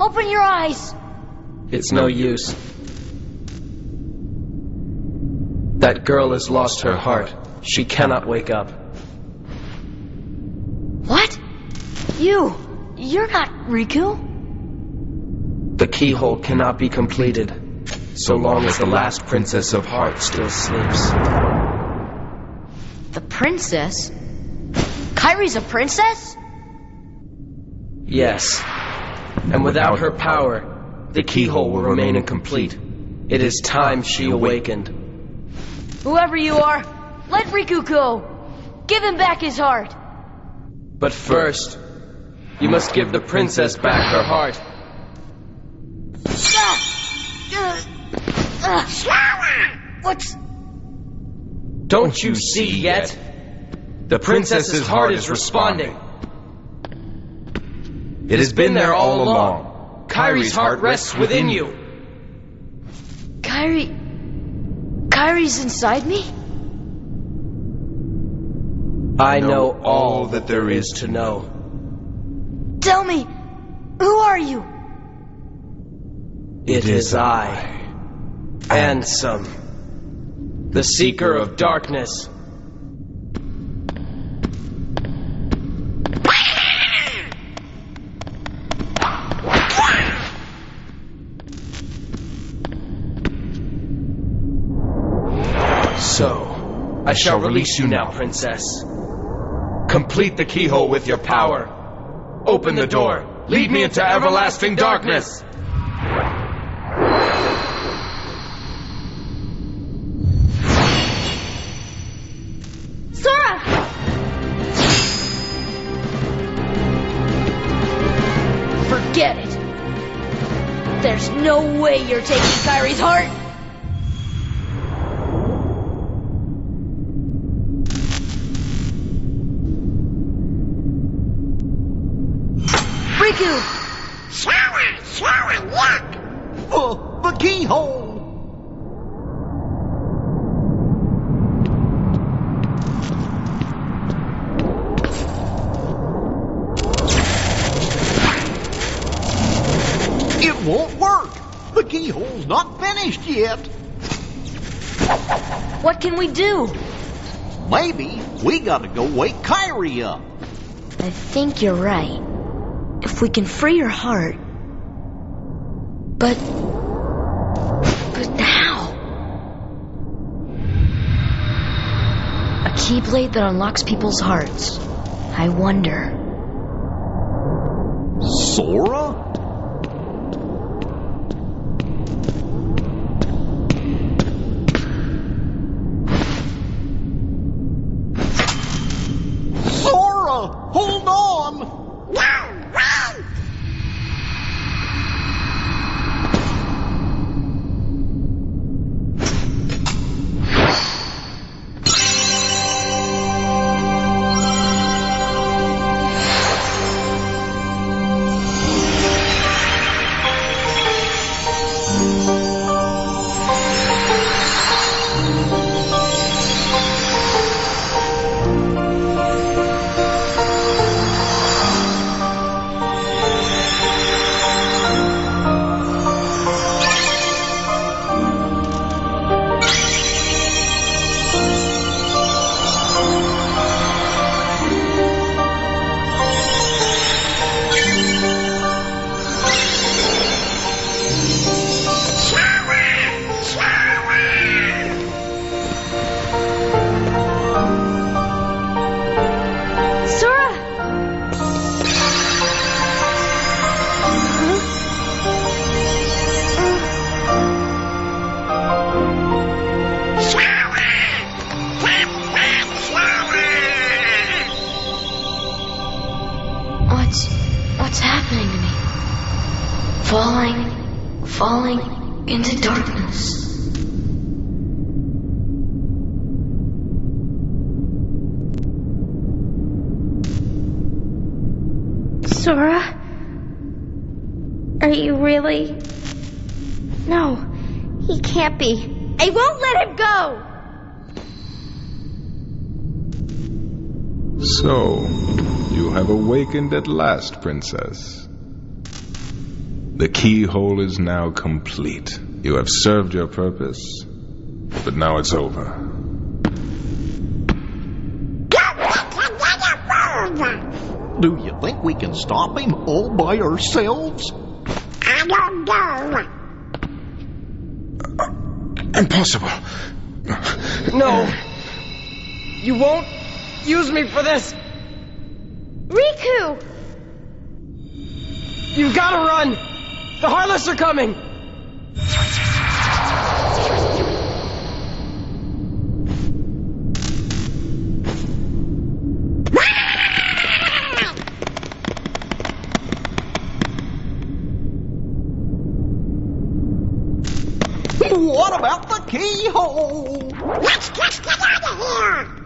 Open your eyes! It's no use. That girl has lost her heart. She cannot wake up. What? You! You're not Riku? The keyhole cannot be completed so long as the last princess of heart still sleeps. The princess? Kairi's a princess? Yes. And without her power, the keyhole will remain incomplete. It is time she awakened. Whoever you are, let Riku go! Give him back his heart! But first, you must give the princess back her heart. What's... Don't you see yet? The princess's heart is responding. It has been there all along. Kairi's heart rests within you. Kairi... Kairi's inside me? I know all that there is to know. Tell me, who are you? It is I. Ansem. The Seeker of Darkness. I shall release you now, Princess. Complete the keyhole with your power. Open the door. Lead me into everlasting darkness. Sora! Forget it. There's no way you're taking Kairi's heart. It won't work! The keyhole's not finished yet! What can we do? Maybe we gotta go wake Kairi up. I think you're right. If we can free her heart. But A keyblade that unlocks people's hearts. I wonder. Sora? Falling. Falling into darkness. Sora? Are you really? No, he can't be. I won't let him go! So, you have awakened at last, Princess. The keyhole is now complete. You have served your purpose, but now it's over. Do you think we can stop him all by ourselves? I don't know. Impossible. No. You won't use me for this. Riku! You've got to run. The Heartless are coming. What about the keyhole? Let's just get out of